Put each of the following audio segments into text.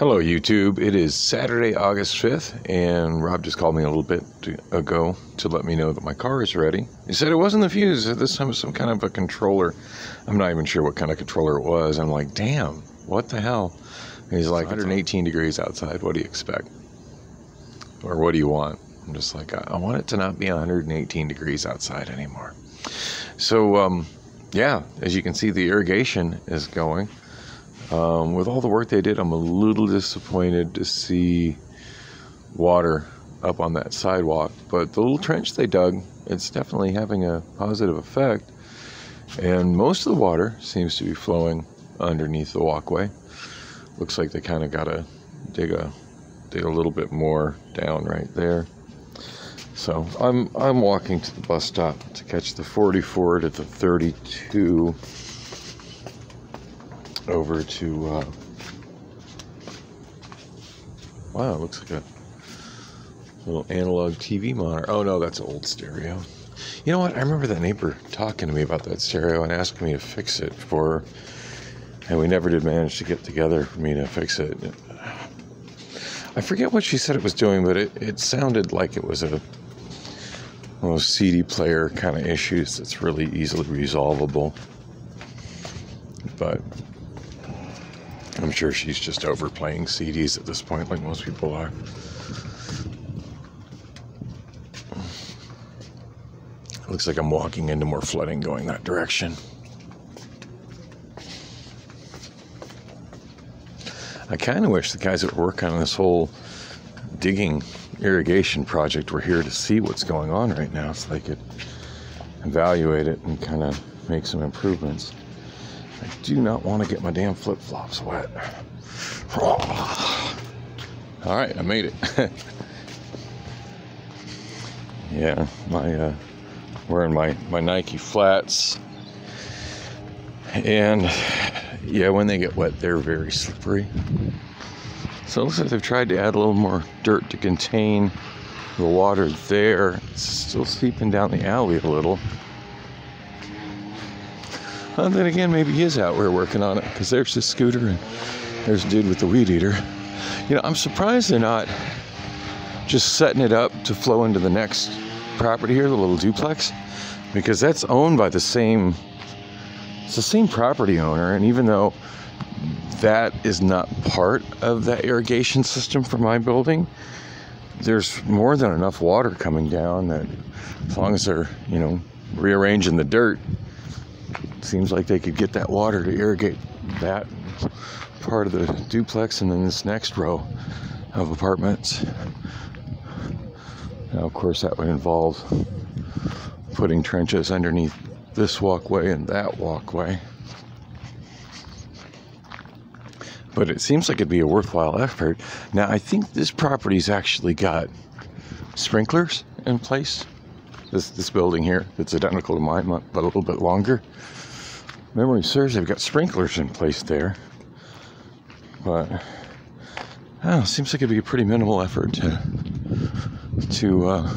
Hello, YouTube. It is Saturday, August 5th, and Rob just called me a little bit to, ago to let me know that my car is ready. He said it wasn't the fuse, this time it was some kind of a controller. I'm not even sure what kind of controller it was. I'm like, damn, what the hell? And he's like, 118 degrees outside. What do you expect? Or what do you want? I'm just like, I, I want it to not be 118 degrees outside anymore. So, um, yeah, as you can see, the irrigation is going. Um, with all the work they did, I'm a little disappointed to see water up on that sidewalk. But the little trench they dug, it's definitely having a positive effect. And most of the water seems to be flowing underneath the walkway. Looks like they kind of got to dig a dig a little bit more down right there. So I'm I'm walking to the bus stop to catch the 44 to the 32 over to. Uh, wow, it looks like a little analog TV monitor. Oh no, that's old stereo. You know what? I remember that neighbor talking to me about that stereo and asking me to fix it for, and we never did manage to get together for me to fix it. I forget what she said it was doing, but it, it sounded like it was a one of those CD player kind of issues that's really easily resolvable. But I'm sure she's just overplaying CDs at this point, like most people are. Looks like I'm walking into more flooding going that direction. I kind of wish the guys that work on this whole digging irrigation project were here to see what's going on right now so they could evaluate it and kind of make some improvements. I do not want to get my damn flip flops wet. All right, I made it. yeah, my uh, wearing my my Nike flats, and yeah, when they get wet, they're very slippery. So it looks like they've tried to add a little more dirt to contain the water there. It's still seeping down the alley a little. Then again, maybe he is out there working on it because there's the scooter and there's a dude with the weed eater. You know, I'm surprised they're not just setting it up to flow into the next property here, the little duplex, because that's owned by the same. It's the same property owner, and even though that is not part of that irrigation system for my building, there's more than enough water coming down that as long as they're, you know, rearranging the dirt, seems like they could get that water to irrigate that part of the duplex and then this next row of apartments. Now, of course, that would involve putting trenches underneath this walkway and that walkway. But it seems like it'd be a worthwhile effort. Now, I think this property's actually got sprinklers in place. This this building here, it's identical to mine, but a little bit longer memory serves, they've got sprinklers in place there. But I don't know, seems like it'd be a pretty minimal effort to to uh,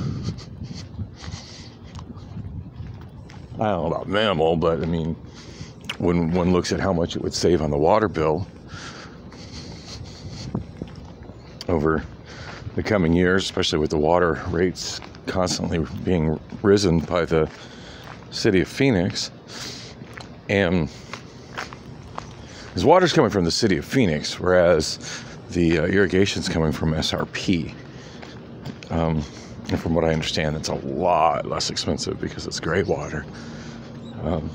I don't know about minimal, but I mean when one looks at how much it would save on the water bill over the coming years, especially with the water rates constantly being risen by the city of Phoenix and his water's coming from the city of Phoenix, whereas the uh, irrigation's coming from SRP. Um, and from what I understand, it's a lot less expensive because it's gray water. Um,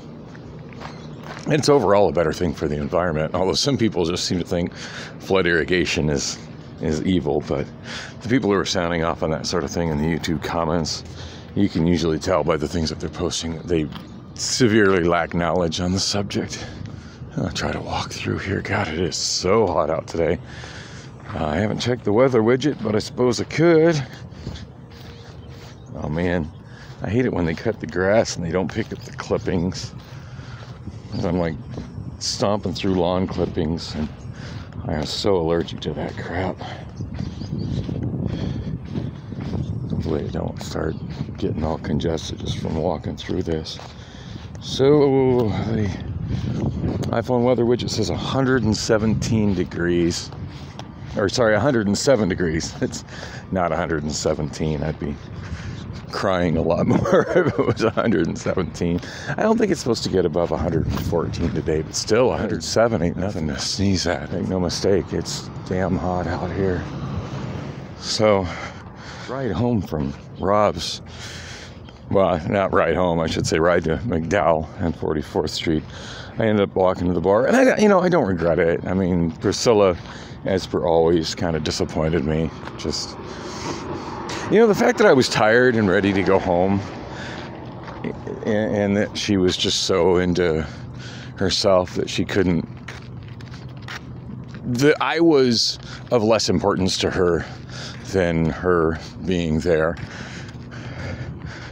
and it's overall a better thing for the environment. Although some people just seem to think flood irrigation is is evil, but the people who are sounding off on that sort of thing in the YouTube comments, you can usually tell by the things that they're posting. They severely lack knowledge on the subject. I'll try to walk through here. God, it is so hot out today. Uh, I haven't checked the weather widget, but I suppose I could. Oh man, I hate it when they cut the grass and they don't pick up the clippings. I'm like stomping through lawn clippings, and I am so allergic to that crap. Hopefully, I don't start getting all congested just from walking through this. So the iPhone weather widget says 117 degrees. or sorry, 107 degrees. It's not 117. I'd be crying a lot more if it was 117. I don't think it's supposed to get above 114 today, but still 107 ain't nothing to sneeze at. Make no mistake, it's damn hot out here. So, ride home from Rob's. Well, not ride home, I should say ride to McDowell and 44th Street. I ended up walking to the bar, and I, you know, I don't regret it. I mean, Priscilla, as per always, kind of disappointed me. Just you know, the fact that I was tired and ready to go home, and, and that she was just so into herself that she couldn't. That I was of less importance to her than her being there.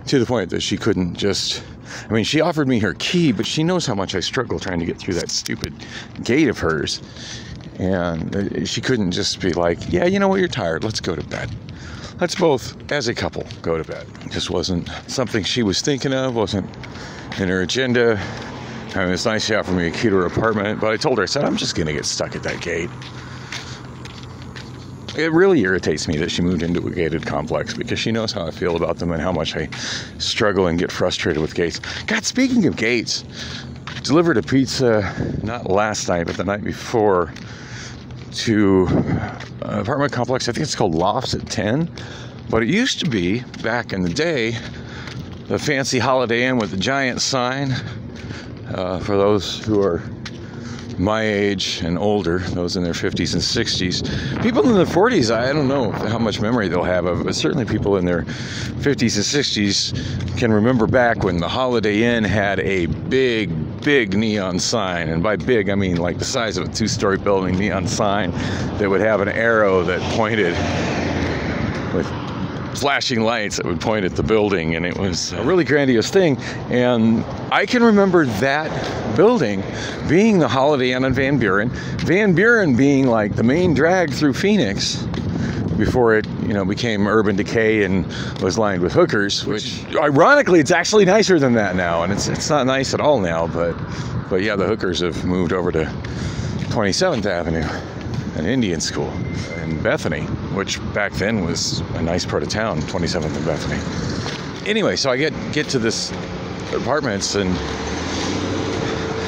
To the point that she couldn't just. I mean, she offered me her key, but she knows how much I struggle trying to get through that stupid gate of hers. And uh, she couldn't just be like, yeah, you know what, you're tired, let's go to bed let's both, as a couple, go to bed. Just wasn't something she was thinking of, wasn't in her agenda. I mean, it's nice she offered me a key to her apartment, but I told her, I said, I'm just going to get stuck at that gate. It really irritates me that she moved into a gated complex because she knows how I feel about them and how much I struggle and get frustrated with gates. God, speaking of gates, delivered a pizza not last night, but the night before to an apartment complex. I think it's called Lofts at 10. But it used to be, back in the day, the fancy Holiday Inn with the giant sign. Uh, for those who are my age and older, those in their 50s and 60s. People in their 40s, I don't know how much memory they'll have of it, but certainly people in their 50s and 60s can remember back when the Holiday Inn had a big, big neon sign. And by big, I mean like the size of a two story building neon sign that would have an arrow that pointed with flashing lights that would point at the building, and it was a really grandiose thing. And I can remember that building being the Holiday Inn on Van Buren, Van Buren being like the main drag through Phoenix before it, you know, became urban decay and was lined with hookers. Which, ironically, it's actually nicer than that now, and it's it's not nice at all now. But but yeah, the hookers have moved over to 27th Avenue an Indian school in Bethany, which back then was a nice part of town, 27th and Bethany. Anyway, so I get get to this apartments and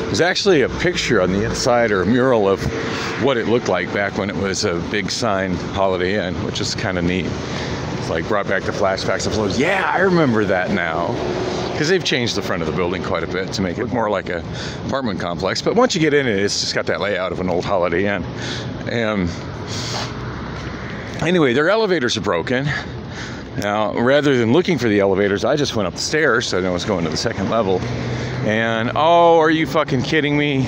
there's actually a picture on the inside or a mural of what it looked like back when it was a big sign Holiday Inn, which is kind of neat. It's like brought back the flashbacks of those. Yeah, I remember that now because they've changed the front of the building quite a bit to make it more like a apartment complex. But once you get in it, it's just got that layout of an old Holiday Inn. And anyway, their elevators are broken. Now, rather than looking for the elevators, I just went up the stairs so I was going to the second level. And oh, are you fucking kidding me?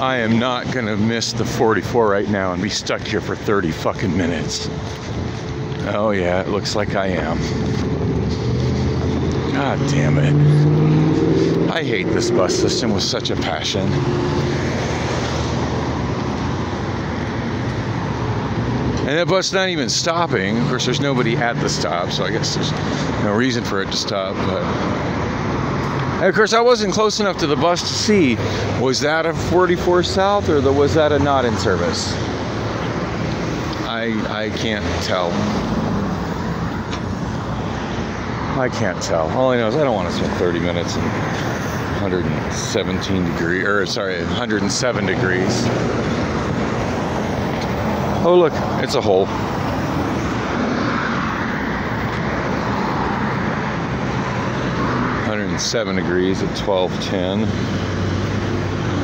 I am not gonna miss the 44 right now and be stuck here for 30 fucking minutes. Oh, yeah, it looks like I am. God damn it. I hate this bus system with such a passion. And that bus not even stopping. Of course, there's nobody at the stop, so I guess there's no reason for it to stop. But and of course, I wasn't close enough to the bus to see was that a 44 South or the, was that a not in service. I I can't tell. I can't tell. All I know is I don't want to spend 30 minutes in 117 degrees, or sorry, 107 degrees. Oh, look, it's a hole. Hundred and seven degrees at twelve ten.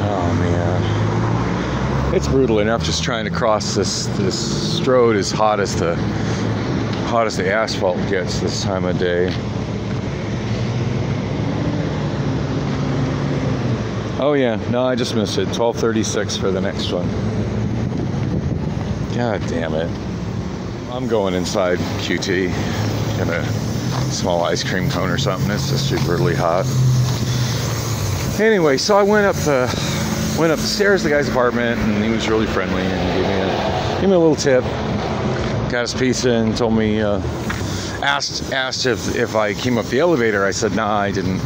Oh man, it's brutal enough just trying to cross this this road as hot as the hot as the asphalt gets this time of day. Oh yeah, no, I just missed it. 12:36 for the next one. God damn it. I'm going inside QT. Get a small ice cream cone or something. It's just really hot. Anyway, so I went up the went up the stairs to the guy's apartment and he was really friendly and gave me a, gave me a little tip got his pizza and told me uh, asked asked if if I came up the elevator. I said nah, I didn't.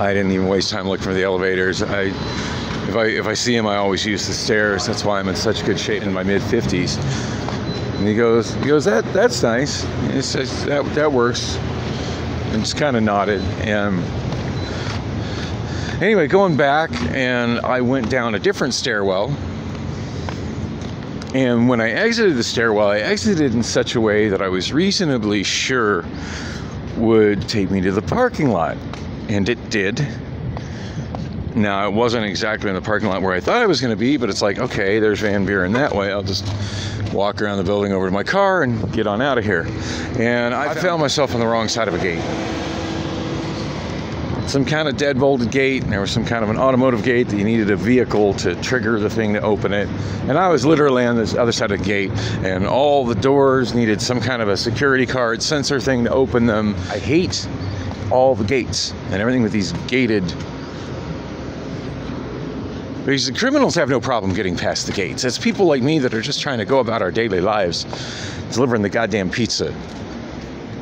I didn't even waste time looking for the elevators. I if I if I see him, I always use the stairs. That's why I'm in such good shape in my mid 50s. And he goes, he goes, that that's nice. And he says that that works. And just kind of nodded. And anyway, going back, and I went down a different stairwell. And when I exited the stairwell, I exited in such a way that I was reasonably sure would take me to the parking lot. And it did. Now, it wasn't exactly in the parking lot where I thought I was going to be, but it's like, okay, there's Van Buren that way. I'll just walk around the building over to my car and get on out of here. And I found myself on the wrong side of a gate some kind of dead bolted gate, and there was some kind of an automotive gate that you needed a vehicle to trigger the thing to open it. And I was literally on this other side of the gate, and all the doors needed some kind of a security card sensor thing to open them. I hate all the gates and everything with these gated. Because the criminals have no problem getting past the gates. It's people like me that are just trying to go about our daily lives, delivering the goddamn pizza,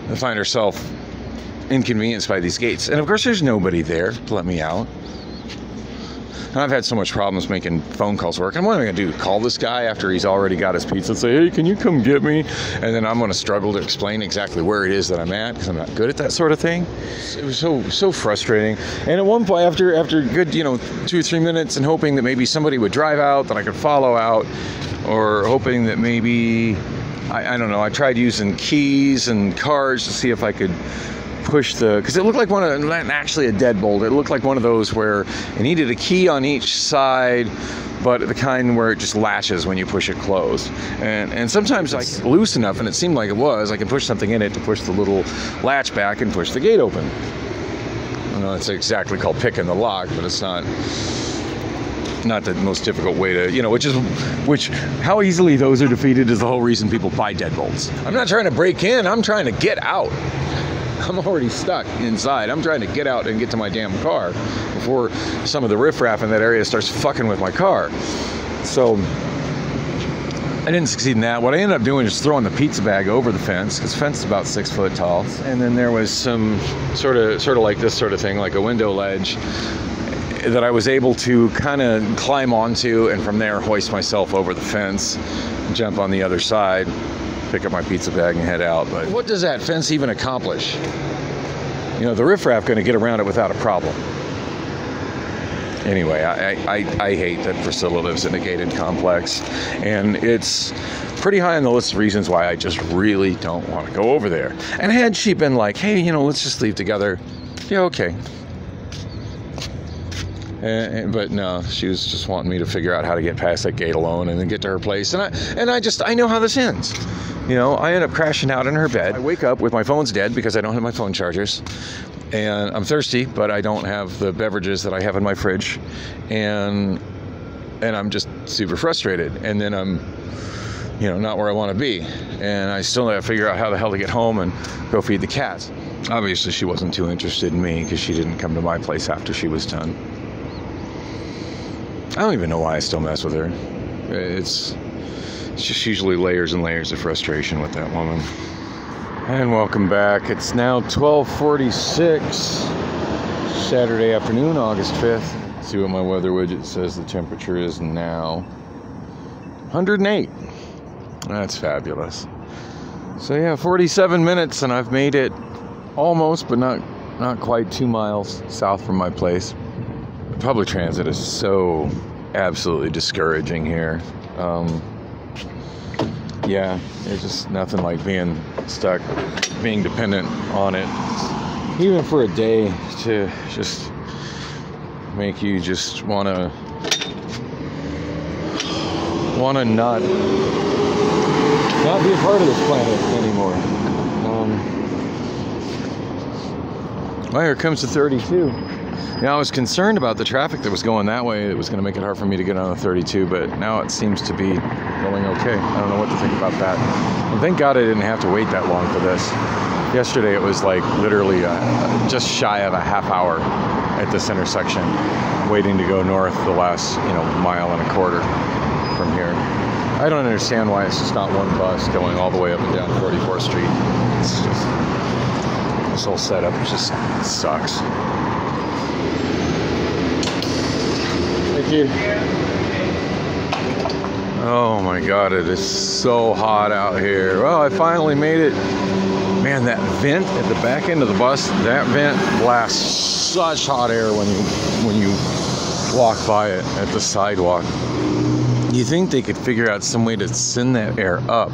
and find ourselves inconvenienced by these gates. And of course, there's nobody there to let me out. And I've had so much problems making phone calls work. And what am I going to do? Call this guy after he's already got his pizza and say, hey, can you come get me? And then I'm going to struggle to explain exactly where it is that I'm at because I'm not good at that sort of thing. It was so so frustrating. And at one point, after after good you know two or three minutes, and hoping that maybe somebody would drive out that I could follow out, or hoping that maybe I, I don't know. I tried using keys and cards to see if I could push the because it looked like one of actually a deadbolt. It looked like one of those where it needed a key on each side, but the kind where it just latches when you push it closed. And and sometimes like loose enough, and it seemed like it was. I can push something in it to push the little latch back and push the gate open. I know it's exactly called picking the lock, but it's not not the most difficult way to, you know, which is, which, how easily those are defeated is the whole reason people buy deadbolts. I'm not trying to break in, I'm trying to get out. I'm already stuck inside. I'm trying to get out and get to my damn car before some of the riffraff in that area starts fucking with my car. So I didn't succeed in that. What I ended up doing is throwing the pizza bag over the fence because fence is about six foot tall, and then there was some sort of sort of like this sort of thing, like a window ledge that I was able to kind of climb onto, and from there hoist myself over the fence, jump on the other side, pick up my pizza bag and head out. But what does that fence even accomplish? You know, the riffraff going to get around it without a problem. Anyway, I, I, I hate that Priscilla lives in a gated complex, and it's pretty high on the list of reasons why I just really don't want to go over there. And had she been like, hey, you know, let's just leave together, yeah, okay. And, but no, she was just wanting me to figure out how to get past that gate alone and then get to her place. And I and I just I know how this ends. You know, I end up crashing out in her bed. I wake up with my phone's dead because I don't have my phone chargers. And I'm thirsty, but I don't have the beverages that I have in my fridge. And and I'm just super frustrated. And then I'm you know, not where I want to be. And I still have to figure out how the hell to get home and go feed the cats. Obviously, she wasn't too interested in me because she didn't come to my place after she was done. I don't even know why I still mess with her. It's it's just usually layers and layers of frustration with that woman. And welcome back. It's now 1246, Saturday afternoon, August 5th. Let's see what my weather widget says the temperature is now. 108. That's fabulous. So yeah, 47 minutes and I've made it almost, but not not quite two miles south from my place. Public transit is so absolutely discouraging here. Um, yeah, it's just nothing like being stuck, being dependent on it, even for a day to just make you just want to want to not not be a part of this planet anymore. Um, well, here comes the 32. Now, I was concerned about the traffic that was going that way. It was going to make it hard for me to get on the 32, but now it seems to be going okay. I don't know what to think about that. And thank God I didn't have to wait that long for this. Yesterday it was like literally uh, just shy of a half hour at this intersection, waiting to go north the last you know mile and a quarter from here. I don't understand why it's just not one bus going all the way up and down 44th Street. It's just this whole setup just sucks. You. Oh my god, it is so hot out here. Well, I finally made it. Man, that vent at the back end of the bus, that vent blasts such hot air when you when you walk by it at the sidewalk. You think they could figure out some way to send that air up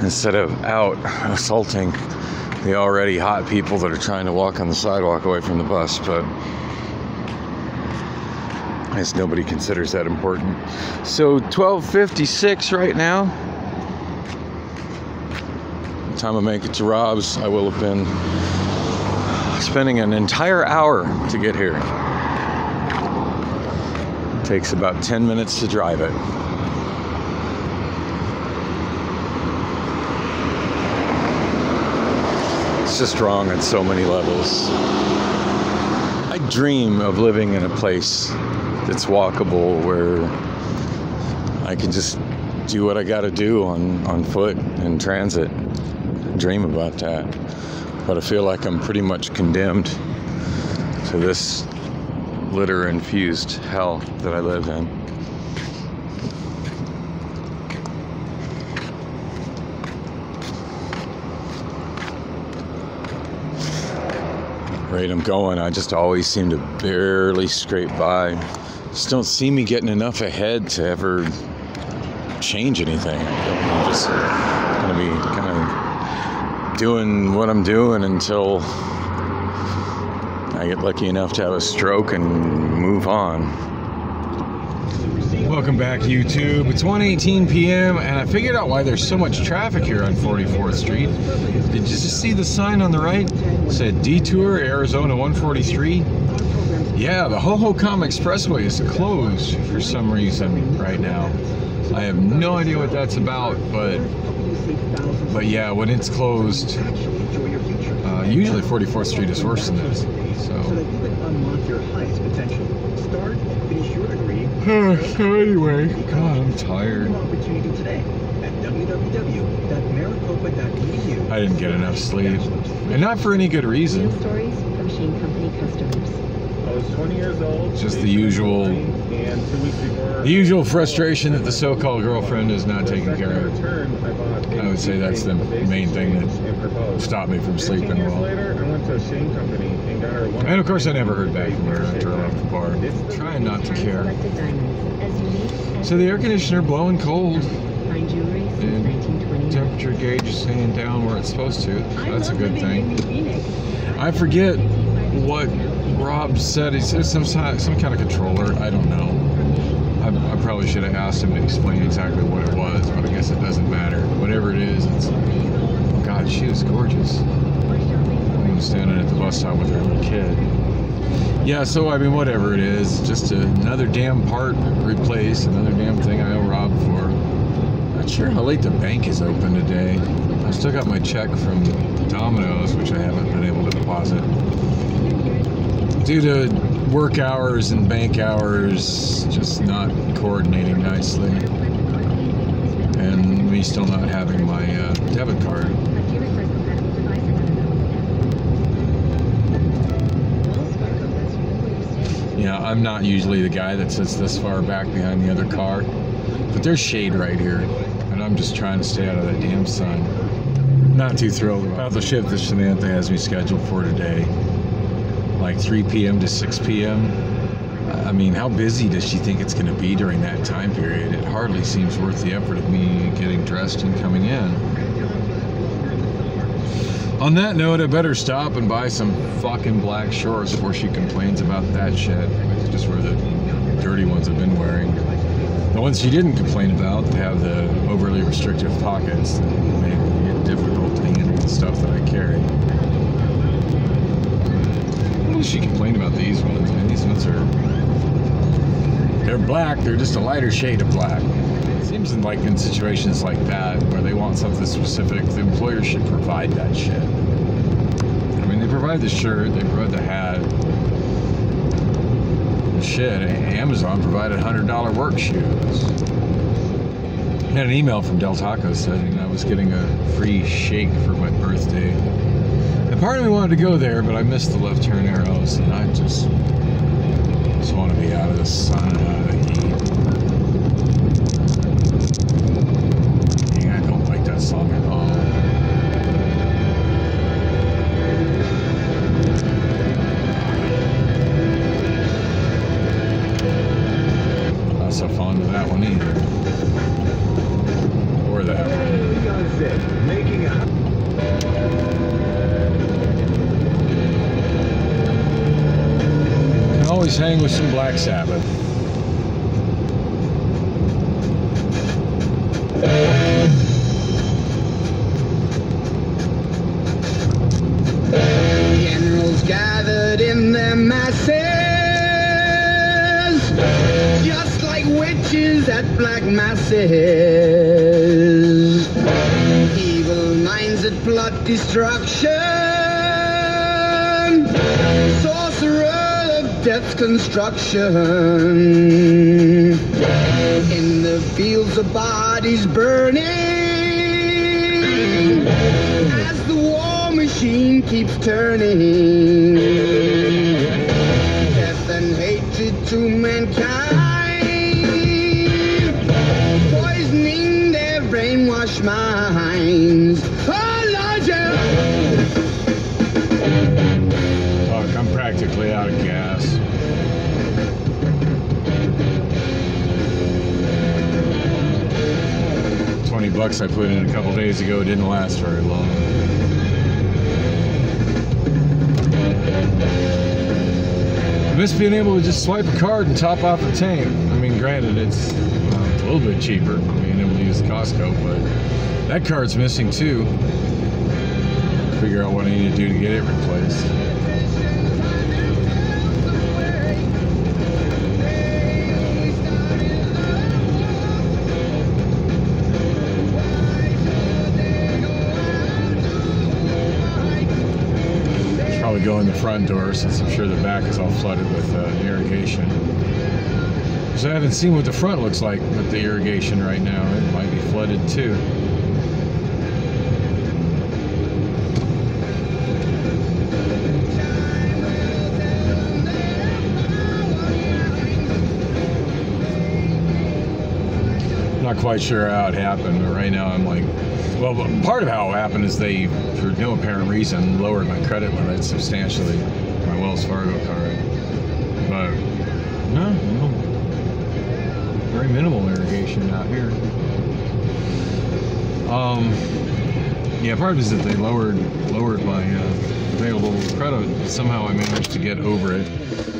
instead of out assaulting the already hot people that are trying to walk on the sidewalk away from the bus, but Guess nobody considers that important. So 1256 right now. By the time I make it to Rob's, I will have been spending an entire hour to get here. It takes about 10 minutes to drive it. It's just wrong on so many levels. I dream of living in a place that's walkable where I can just do what I got to do on, on foot in transit. Dream about that. But I feel like I'm pretty much condemned to this litter infused hell that I live in. Rate I'm going, I just always seem to barely scrape by. Just don't see me getting enough ahead to ever change anything. I'm just gonna be kind of doing what I'm doing until I get lucky enough to have a stroke and move on. Welcome back, YouTube. It's 1:18 p.m. and I figured out why there's so much traffic here on 44th Street. Did you just see the sign on the right? It said Detour Arizona 143. Yeah, the Hohokam Expressway is closed for some reason right now. I have no idea what that's about, but but yeah, when it's closed, uh, usually 44th Street is worse than this. So. so anyway, God, I'm tired. I didn't get enough sleep, and not for any good reason. Stories from Shane Company customers. I was 20 years old. Just the usual, And two weeks before. the usual frustration that the so-called girlfriend is not taking care of. I would say that's the main thing that stopped me from sleeping well. I went to a Shane company and got her one. And of course, I never heard back from her after I left the bar. Trying not to care. Selected diamonds as unique as So the air conditioner blowing cold. fine jewelry since And Temperature gauge is staying down where it's supposed to. So that's a good thing. I forget what Rob said. He some some kind of controller. I don't know. I, I probably should have asked him to explain exactly what it was, but I guess it doesn't matter. Whatever it is, it's. God, she was gorgeous. I'm standing at the bus stop with her little kid. Yeah, so I mean, whatever it is, just another damn part replaced, another damn thing I owe Rob for. Not sure how late the bank is open today. I still got my check from Domino's, which I haven't been able to deposit. Due to work hours and bank hours just not coordinating nicely, and me still not having my uh, debit card. Yeah, I'm not usually the guy that sits this far back behind the other car, but there's shade right here, and I'm just trying to stay out of that damn sun. Not too thrilled about the shift that Samantha has me scheduled for today, like 3 p.m. to 6 p.m. I mean, how busy does she think it's going to be during that time period? It hardly seems worth the effort of me getting dressed and coming in. On that note, I better stop and buy some fucking black shorts before she complains about that shit. Just where the dirty ones I've been wearing. The ones she didn't complain about have the overly restrictive pockets that make it difficult to handle the stuff that I carry. Does she complain about these ones? I mean, these ones are. They're black, they're just a lighter shade of black. It seems like in situations like that where they want something specific, the employer should provide that shit. I mean, they provide the shirt, they provide the hat. Shit, eh, Amazon provided $100 work shoes. I had an email from Del Taco saying I was getting a free shake for my birthday. And part of me wanted to go there, but I missed the left turn arrows, and I just Just want to be out of the sun out of the masses, just like witches at black masses. Evil minds that plot destruction, sorcerer of death's construction. In the fields of bodies burning, as the war machine keeps turning. To mankind, poisoning their brainwashed minds. Oh. Fuck, I'm practically out of gas. Twenty bucks I put in a couple days ago didn't last very long. Miss being able to just swipe a card and top off a tank. I mean, granted, it's uh, a little bit cheaper being able to use Costco, but that card's missing too. Figure out what I need to do to get it replaced. Go in the front door since I'm sure the back is all flooded with uh, irrigation. Because I haven't seen what the front looks like with the irrigation right now. It might be flooded too. Quite sure how it happened, but right now I'm like, well, part of how it happened is they, for no apparent reason, lowered my credit limit substantially, my Wells Fargo card. But no, no, very minimal irrigation out here. Um, yeah, part of it is that they lowered lowered my uh, available credit. Somehow I managed to get over it.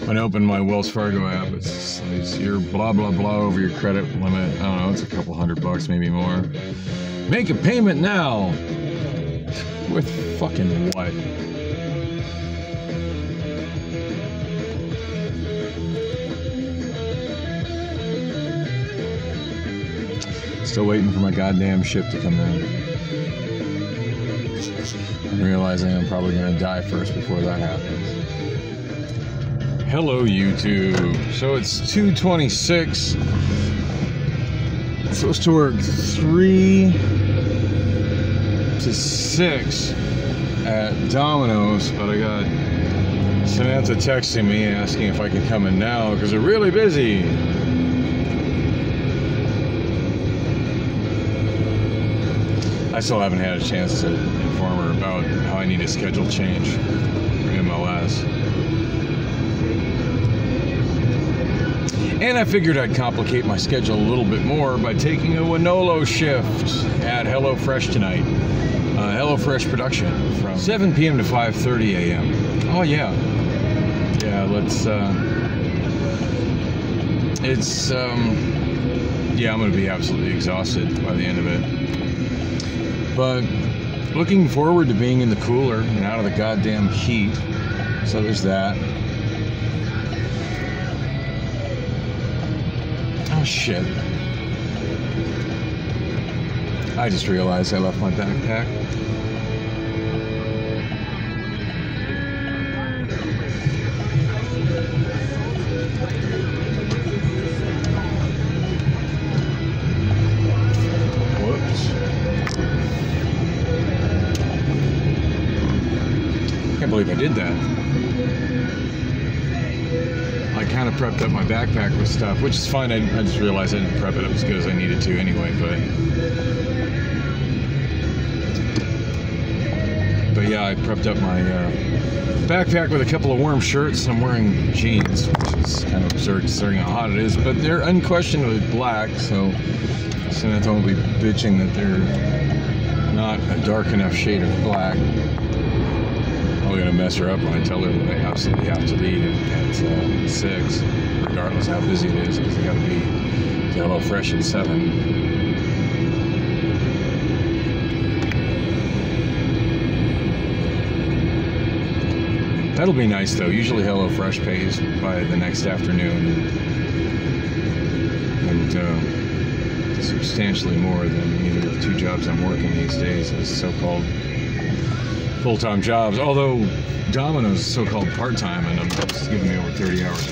When I opened my Wells Fargo app, it's, it's your blah blah blah over your credit limit. I don't know, it's a couple hundred bucks, maybe more. Make a payment now. With fucking what? Still waiting for my goddamn ship to come in. Realizing I'm probably gonna die first before that happens. Hello YouTube. So it's 226. I'm supposed to work three to six at Domino's, but I got Samantha texting me asking if I could come in now because they're really busy. I still haven't had a chance to inform her about how I need a schedule change for MLS. And I figured I'd complicate my schedule a little bit more by taking a Wonolo shift at HelloFresh tonight. Uh, HelloFresh production from 7 p.m. to 5:30 a.m. Oh yeah, yeah. Let's. Uh, it's. Um, yeah, I'm gonna be absolutely exhausted by the end of it. But looking forward to being in the cooler and out of the goddamn heat. So there's that. Oh shit. I just realized I left my backpack. Did that. Like kind of prepped up my backpack with stuff, which is fine. I, I just realized I didn't prep it up as good as I needed to anyway. But but yeah, I prepped up my uh, backpack with a couple of warm shirts. I'm wearing jeans, which is kind of absurd considering how hot it is. But they're unquestionably black, so Samantha won't be bitching that they're not a dark enough shade of black. I'm gonna mess her up when I tell her that I absolutely have to leave at uh, six, regardless how busy it is, because gotta be to Hello Fresh at seven. That'll be nice though. Usually Hello Fresh pays by the next afternoon, and uh, substantially more than either of the two jobs I'm working these days as so-called full-time jobs. Although Domino's is so-called part-time, and I'm just giving me over 30 hours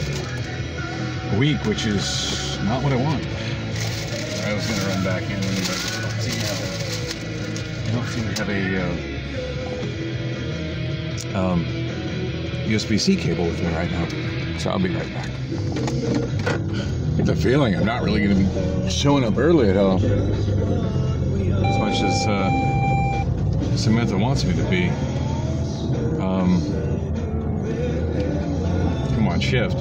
a week, which is not what I want. I was going to run back in, but I don't seem to have don't seem to have a uh, um, USB-C cable with me right now, so I'll be right back. I get the feeling I'm not really going to be showing up early at all, as much as. Uh, Samantha wants me to be. Um, come on, shift.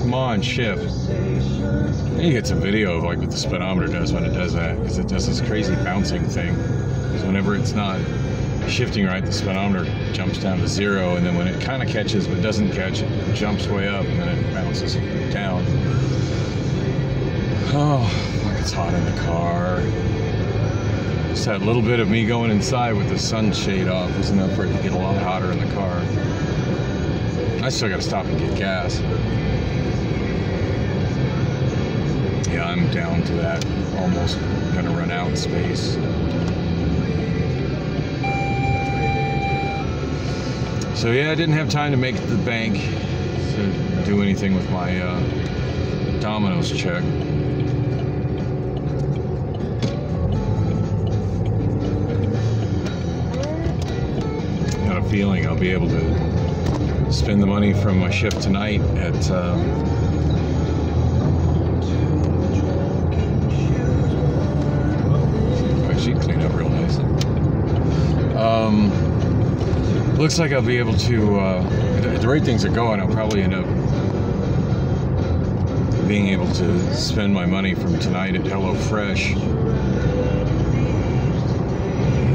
Come on, shift. And you get some video of like what the speedometer does when it does that, because it does this crazy bouncing thing. Because whenever it's not shifting right, the speedometer jumps down to zero, and then when it kind of catches but doesn't catch, it jumps way up, and then it bounces down. Oh, it's hot in the car. Just that little bit of me going inside with the sunshade off was enough for it to get a lot hotter in the car. I still gotta stop and get gas. Yeah, I'm down to that. Almost gonna run out in space. So yeah, I didn't have time to make the bank to do anything with my uh, Domino's check. Feeling I'll be able to spend the money from my shift tonight at. Um, my sheet cleaned up real nice. Um, looks like I'll be able to. Uh, the, the rate things are going, I'll probably end up being able to spend my money from tonight at HelloFresh.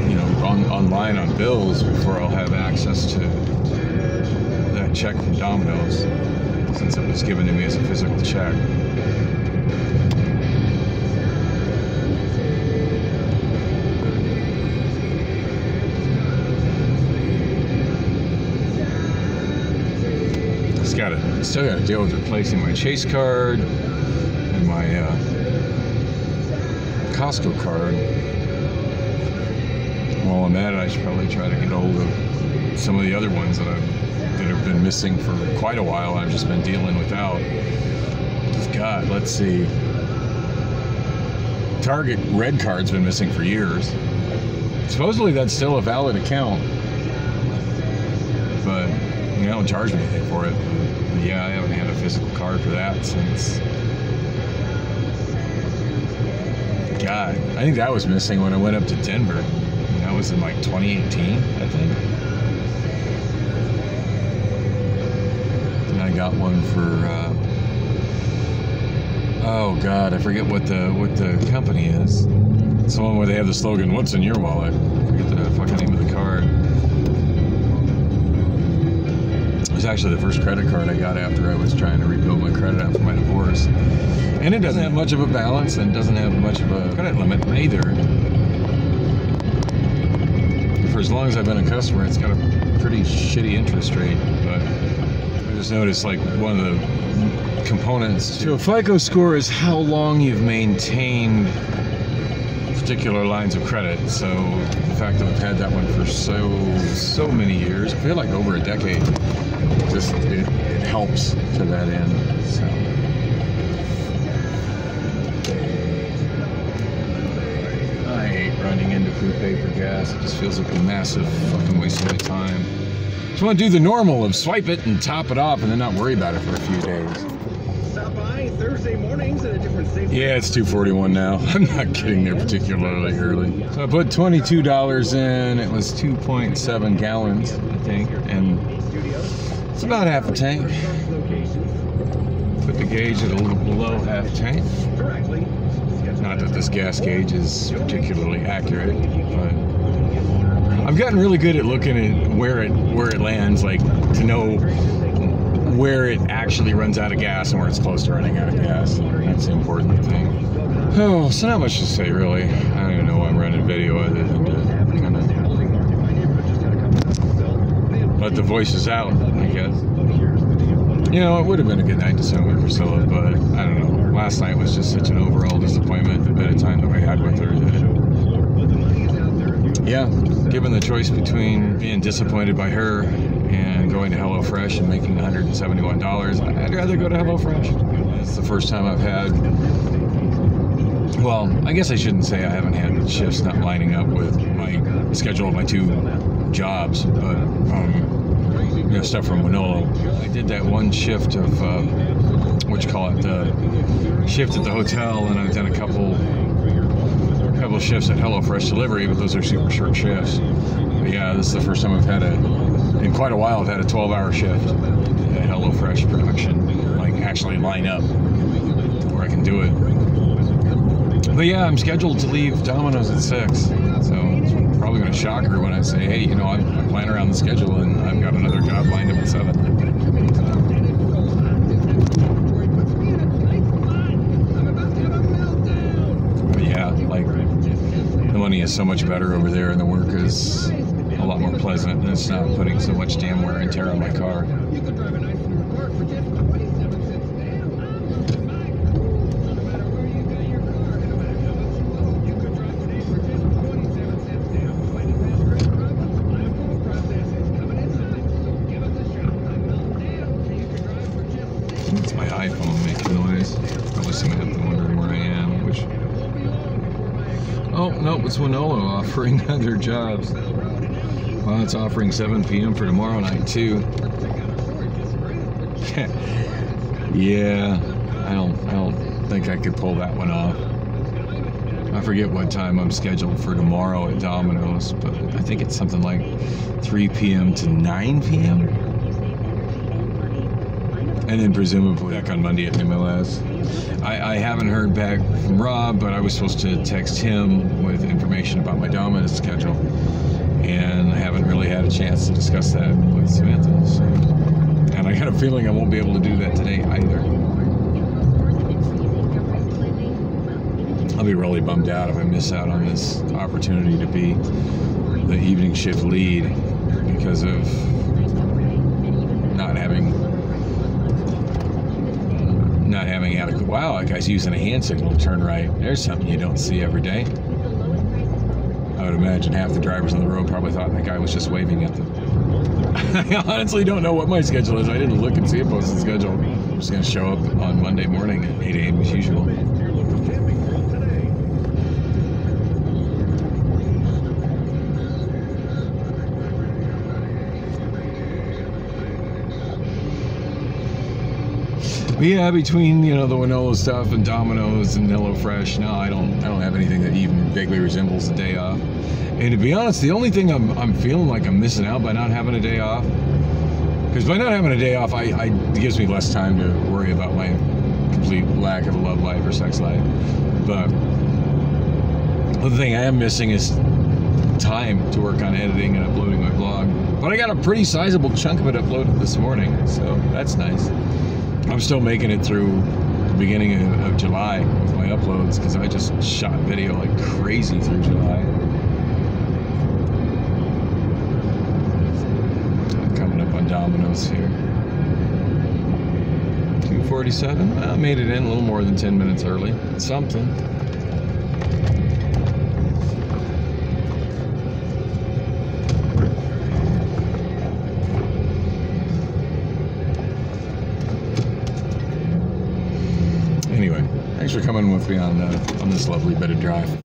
You know, on, online on bills before I'll have access to that check from Domino's, since it was given to me as a physical check. Just gotta, still gotta deal with replacing my Chase card and my uh, Costco card. While I'm at it, I should probably try to get hold of some of the other ones that I've that have been missing for quite a while. I've just been dealing without. God, let's see. Target red card's been missing for years. Supposedly that's still a valid account, but they don't charge me anything for it. But yeah, I haven't had a physical card for that since. God, I think that was missing when I went up to Denver. Was in like 2018, I think. And I got one for. Uh, oh God, I forget what the what the company is. It's the one where they have the slogan "What's in your wallet?" I forget the fucking name of the card. It was actually the first credit card I got after I was trying to rebuild my credit after my divorce. And it doesn't have much of a balance and doesn't have much of a credit limit either. As long as I've been a customer, it's got a pretty shitty interest rate. But I just noticed like one of the components to a FICO score is how long you've maintained particular lines of credit. So the fact that I've had that one for so so many years, I feel like over a decade, just it, it helps to that end. So. Into for gas. It just feels like a massive fucking waste of my time. Just want to do the normal of swipe it and top it off and then not worry about it for a few days. Hi, Thursday mornings at a different. Yeah, it's 241 now. I'm not getting there particularly early. So I put $22 in. It was 2.7 gallons, I think, and it's about half a tank. Put the gauge at a little below half tank. Directly. Not that this gas gauge is particularly accurate, but I've gotten really good at looking at where it where it lands, like to know where it actually runs out of gas and where it's close to running out of gas. That's the important thing. Oh, so not much to say really. I don't even know why I'm running video other than to kind of let uh, the voices out, I guess. You know, it would have been a good night to swim with Priscilla, but I don't know. Last night was just such an overall disappointment. The bit of time that we had with her that yeah, given the choice between being disappointed by her and going to HelloFresh and making $171, I'd rather go to HelloFresh. It's the first time I've had, well, I guess I shouldn't say I haven't had shifts not lining up with my schedule of my two jobs, but um, stuff from Wonolo. I did that one shift of, uh, what you call it, the shift at the hotel, and I've done a couple couple shifts at HelloFresh delivery, but those are super short shifts. But yeah, this is the first time I've had a, in quite a while, I've had a 12 hour shift at HelloFresh production, like actually line up where I can do it. But yeah, I'm scheduled to leave Domino's at 6, so probably going to shock her when I say, hey, you know, I'm, I'm planning around the schedule and I've got another job lined up at 7. But yeah, like the money is so much better over there, and the work is a lot more pleasant, and it's not putting so much damn wear and tear on my car. It's my iPhone making noise. Probably somebody wondering where I am, which. Oh, nope, it's Wonolo offering other jobs. Well, it's offering 7 p.m. for tomorrow night, too. yeah, I don't, I don't think I could pull that one off. I forget what time I'm scheduled for tomorrow at Domino's, but I think it's something like 3 p.m. to 9 p.m. And then presumably back on Monday at MLS. I, I haven't heard back from Rob, but I was supposed to text him with information about my Domino's schedule. And I haven't really had a chance to discuss that with Samantha. So. And I got a feeling I won't be able to do that today either. I'll be really bummed out if I miss out on this opportunity to be the evening shift lead because of not having not having adequate. Wow, that guy's using a hand signal to turn right. There's something you don't see every day. I would imagine half the drivers on the road probably thought that guy was just waving at them. I honestly don't know what my schedule is. I didn't look and see a posted schedule. I'm just going to show up on Monday morning at 8 a.m. as usual. But yeah, between you know the Wonolo stuff and Domino's and HelloFresh, no, I don't, I don't have anything that even vaguely resembles a day off. And to be honest, the only thing I'm, I'm feeling like I'm missing out by not having a day off, because by not having a day off, I, I it gives me less time to worry about my complete lack of a love life or sex life. But the thing I am missing is time to work on editing and uploading my vlog. But I got a pretty sizable chunk of it uploaded this morning, so that's nice. I'm still making it through the beginning of, of July with my uploads because I just shot video like crazy through July. Coming up on Domino's here. 247. I made it in a little more than 10 minutes early. Something. Coming with me on uh, on this lovely bit of drive.